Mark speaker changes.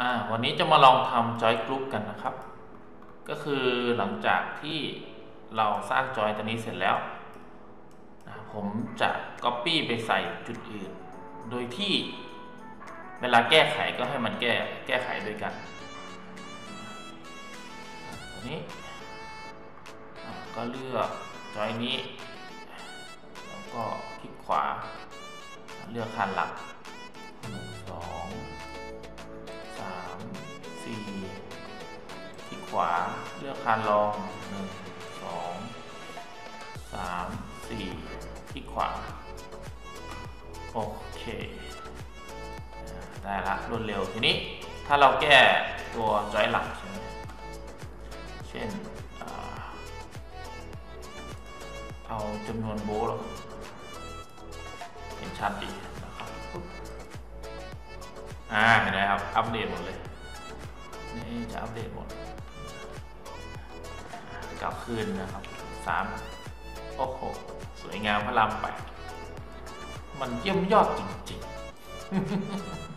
Speaker 1: อ่าวันนี้จะมาลองทำจอยกรุ๊ปกันนะครับ ก็คือหลังจากที่เราสร้างจอยตัวนี้เสร็จแล้วนะผมจะ Copy ไปใส่จุดอื่น โดยที่เวลาแก้ไขก็ให้มันแก้แก้ไขด้วยกันตัวนี้ก็เลือกจอยนี้ แล้วก็คลิกขวา เลือกคันหลัก ขวาเลือกคันรองหนึ่งสองสามสี่คลิกขวา โอเค ได้ละรวดเร็วทีนี้ถ้าเราแก้ตัวจอยหลักใช่ไหมเช่นเอาจำนวนโบลเห็นชัดดีนะครับอ่าเห็นไหมครับ อัปเดตหมดเลย นี่จะอัปเดตหมด กลับคืนนะครับสามโอ้โห สวยงามพระรามแปดมันเยี่ยมยอดจริง ๆ